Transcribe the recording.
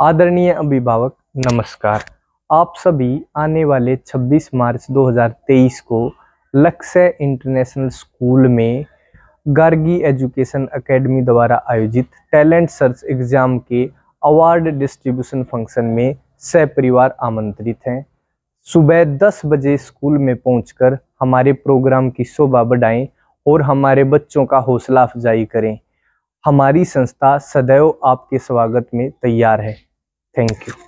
आदरणीय अभिभावक, नमस्कार। आप सभी आने वाले 26 मार्च 2023 को लक्ष्य इंटरनेशनल स्कूल में गार्गी एजुकेशन एकेडमी द्वारा आयोजित टैलेंट सर्च एग्ज़ाम के अवार्ड डिस्ट्रीब्यूशन फ़ंक्शन में सपरिवार आमंत्रित हैं। सुबह 10 बजे स्कूल में पहुंचकर हमारे प्रोग्राम की शोभा बढ़ाएँ और हमारे बच्चों का हौसला अफजाई करें। हमारी संस्था सदैव आपके स्वागत में तैयार है। Thank you